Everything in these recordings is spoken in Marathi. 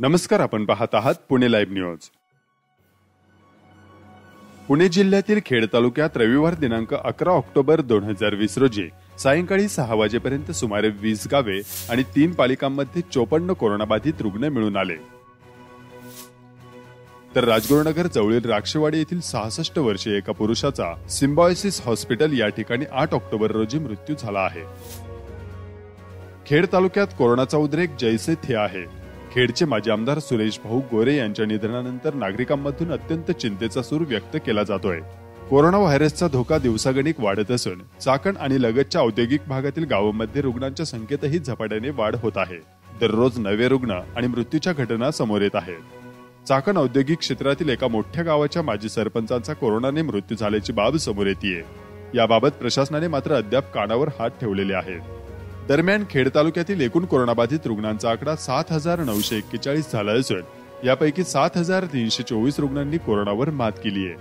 नमस्कार आपण पाहत आहात पुणे लाईव्ह न्यूज. पुणे जिल्ह्यातील खेड तालुक्यात रविवार दिनांक अकरा ऑक्टोबर दोन हजार वीस रोजी सायंकाळी सहा वाजेपर्यंत सुमारे वीस गावे आणि तीन पालिकांमध्ये चोपन्न कोरोनाबाधित रुग्ण मिळून आले. तर राजगुरुनगर जवळील राक्षवाडी येथील सहासष्ट वर्षीय एका पुरुषाचा सिम्बॉयसिस हॉस्पिटल या ठिकाणी आठ ऑक्टोबर रोजी मृत्यू झाला आहे. खेड तालुक्यात कोरोनाचा उद्रेक जैसे थे आहे. खेडचे माजी आमदार सुरेश भाऊ गोरे यांच्या निधनानंतर नागरिकांमधून अत्यंत चिंतेचा सूर व्यक्त केला जातोय. कोरोना व्हायरसचा धोका दिवसागणिक वाढत असून चाकण आणि लगतच्या औद्योगिक भागातील गावांमध्ये रुग्णांच्या संख्येतही झपाट्याने वाढ होत आहे. दररोज नवे रुग्ण आणि मृत्यूच्या घटना समोर येत आहेत. चाकण औद्योगिक क्षेत्रातील एका मोठ्या गावाच्या माजी सरपंचांचा कोरोनाने मृत्यू झाल्याची बाब समोर येते याबाबत प्रशासनाने मात्र अद्याप कानावर हात ठेवलेले आहेत. दरम्यान खेड तालुक्यातील एकूण कोरोनाबाधित रुग्णांचा आकडा सात हजार नऊशे एक्केचाळीस झाला असून यापैकी सात हजार तीनशे चोवीस रुग्णांनी कोरोनावर मात केली आहे.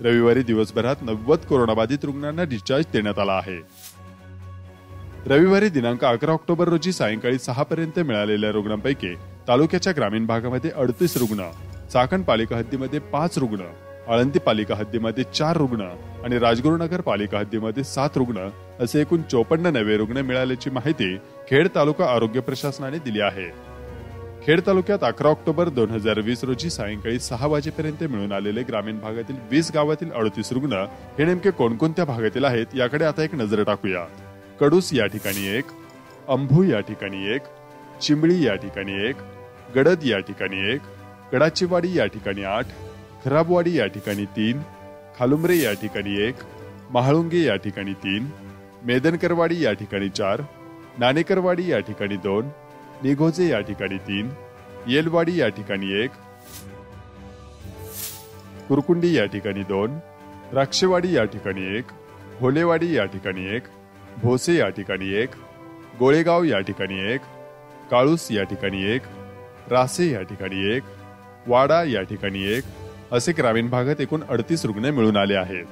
रविवारी दिवसभरात नव्वद कोरोनाबाधित रुग्णांना डिस्चार्ज देण्यात आला आहे. रविवारी दिनांक अकरा ऑक्टोबर रोजी सायंकाळी सहा पर्यंत मिळालेल्या रुग्णांपैकी तालुक्याच्या ग्रामीण भागामध्ये अडतीस रुग्ण चाकण पालिका हद्दीमध्ये पाच रुग्ण आळंदी पालिका हद्दीमध्ये चार रुग्ण आणि राजगुरुनगर पालिका हद्दीमध्ये सात रुग्ण असे एकूण चोपन्न नवे रुग्ण मिळाल्याची माहिती खेड तालुका आरोग्य प्रशासनाने दिली आहे. खेड तालुक्यात अकरा ऑक्टोबर दोन हजार वीस रोजी सायंकाळी सहा वाजेपर्यंत मिळून आलेले ग्रामीण भागातील वीस गावातील अडतीस रुग्ण हे नेमके कोणकोणत्या भागातील आहेत याकडे आता एक नजर टाकूया. कडूस या ठिकाणी एक अंभू या ठिकाणी एक चिंबळी या ठिकाणी एक गडद या ठिकाणी एक गडाचीवाडी या ठिकाणी आठ खराबवाडी या ठिकाणी तीन खालुमरे या ठिकाणी एक महाळुंगे या ठिकाणी तीन मेदनकरवाडी या ठिकाणी चार नाणेकरवाडी या ठिकाणी दोन निघोजे या ठिकाणी तीन येलवाडी या ठिकाणी एक कुरकुंडी या ठिकाणी दोन राक्षेवाडी या ठिकाणी एक होलेवाडी या ठिकाणी एक भोसे या ठिकाणी एक गोळेगाव या ठिकाणी एक काळूस या ठिकाणी एक रासे या ठिकाणी एक वाडा या ठिकाणी एक असे ग्रामीण भागात एकूण अडतीस रुग्ण मिळून आले आहेत.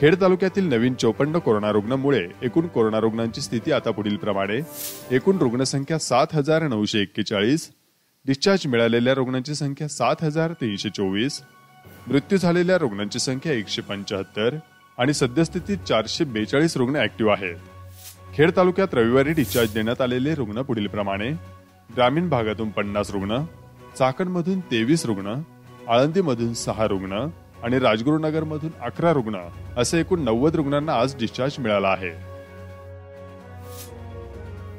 खेड तालुक्यातील नवीन चौपन्न कोरोना रुग्णामुळे एकूण कोरोना रुग्णांची स्थिती आता पुढील प्रमाणे. एकूण रुग्णसंख्या सात हजार नऊशे एक्केचाळीस. डिस्चार्ज मिळालेल्या रुग्णांची संख्या सात हजार तीनशे चोवीस. मृत्यू झालेल्या रुग्णांची संख्या एकशे पंचाहत्तर आणि सद्यस्थितीत चारशे बेचाळीस रुग्ण ऍक्टिव्ह आहेत. खेड तालुक्यात रविवारी डिस्चार्ज देण्यात आलेले रुग्ण पुढील प्रमाणे. ग्रामीण भागातून पन्नास रुग्ण चाकणमधून तेवीस रुग्ण आळंदीमधून सहा रुग्ण आणि राजगुरुनगरमधून अकरा रुग्ण असे एकूण नव्वद रुग्णांना आज डिस्चार्ज मिळाला आहे.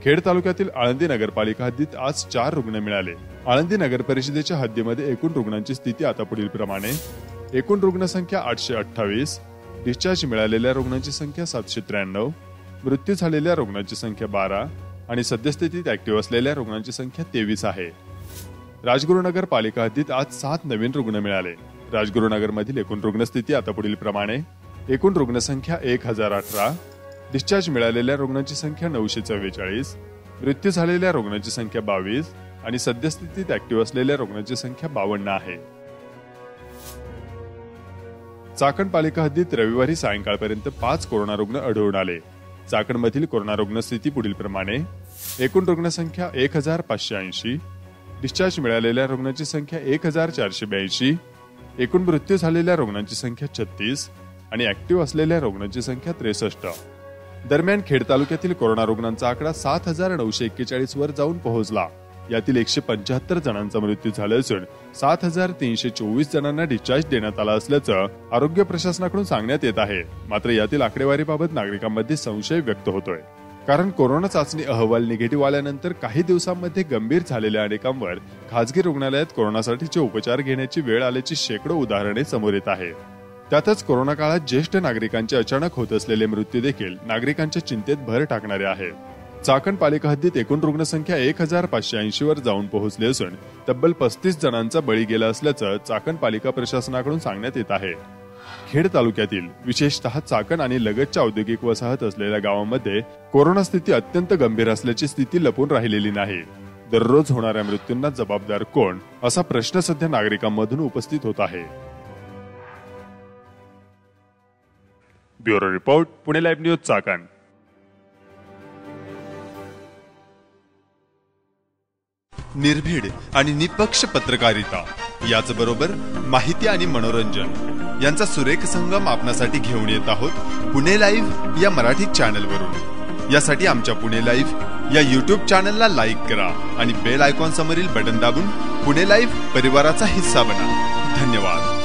खेड तालुक्यातील आळंदी नगरपालिका हद्दीत आज चार रुग्ण मिळाले. आळंदी नगर परिषदेच्या हद्दीमध्ये एकूण रुग्णांची स्थिती आता पुढील प्रमाणे. एकूण रुग्णसंख्या आठशे अठ्ठावीस डिस्चार्ज मिळालेल्या रुग्णांची संख्या सातशे त्र्याण्णव मृत्यू झालेल्या रुग्णांची संख्या बारा आणि सद्यस्थितीत ऍक्टिव्ह असलेल्या रुग्णांची संख्या तेवीस आहे. राजगुरुनगर पालिका हद्दीत आज सात नवीन रुग्ण मिळाले. राजगुरुनगरमधील एकूण रुग्णस्थिती आता पुढील प्रमाणे. एकूण रुग्णसंख्या एक हजार अठरा. डिस्चार्ज मिळालेल्या रुग्णांची संख्या नऊशे चव्वेचाळीस. मृत्यू झालेल्या रुग्णांची संख्या बावीस आणि सद्यस्थितीत ऍक्टिव्ह असलेल्या रुग्णांची संख्या बावन्न आहे. चाकण पालिका हद्दीत रविवारी सायंकाळपर्यंत पाच कोरोना रुग्ण आढळून आले. चाकणमधील कोरोना रुग्णस्थिती पुढील प्रमाणे. एकूण रुग्णसंख्या एक हजार पाचशे ऐंशी. डिस्चार्ज मिळालेल्या रुग्णांची संख्या एक हजार चारशे ब्याऐंशी एकूण मृत्यू झालेल्या रुग्णांची संख्या छत्तीस आणि ऍक्टिव्ह असलेल्या रुग्णांची संख्या त्रेसष्ट. दरम्यान खेड तालुक्यातील कोरोना रुग्णांचा आकडा सात हजार नऊशे एक्केचाळीस वर जाऊन पोहोचला. यातील एकशे पंच्याहत्तर जणांचा मृत्यू झाला असून सात हजार तीनशे चोवीस जणांना डिस्चार्ज देण्यात आला असल्याचं आरोग्य प्रशासनाकडून सांगण्यात येत आहे. मात्र यातील आकडेवारीबाबत नागरिकांमध्ये संशय व्यक्त होतोय. कारण कोरोना चाचणी अहवाल निगेटिव्ह आल्यानंतर काही दिवसांमध्ये गंभीर झालेल्या अनेकांवर खाजगी रुग्णालयात कोरोनासाठीचे उपचार घेण्याची वेळ आल्याची शेकडो उदाहरणे समोर येत आहेत. त्यातच कोरोना काळात ज्येष्ठ नागरिकांचे अचानक होत असलेले मृत्यू देखील नागरिकांच्या चिंतेत भर टाकणारे आहेत. चाकण पालिका हद्दीत एकूण रुग्णसंख्या एक हजार पाचशे ऐंशी वर जाऊन पोहोचली असून तब्बल पस्तीस जणांचा बळी गेला असल्याचं चाकण पालिका प्रशासनाकडून सांगण्यात येत आहे. खेड तालुक्यातील विशेषतः चाकण आणि लगतच्या औद्योगिक वसाहत असलेल्या गावांमध्ये कोरोना स्थिती अत्यंत गंभीर असल्याची स्थिती लपून राहिलेली नाही. दररोज होणाऱ्या मृत्यूंना जबाबदार कोण? असा प्रश्न सध्या नागरिकांमधून उपस्थित होत आहे. Bureau report Pune live news Chakan. निर्भीड आणि निपक्ष पत्रकारिता याचबरोबर माहिती आणि मनोरंजन. यांचा सुरेख संगम आपणासाठी घेऊन येत आहोत पुणे लाईव्ह या मराठी चॅनलवरून. यासाठी आमच्या पुणे लाईव्ह या युट्यूब चॅनलला लाईक करा आणि बेल आयकॉन समोरील बटन दाबून पुणे लाईव्ह परिवाराचा हिस्सा बना. धन्यवाद.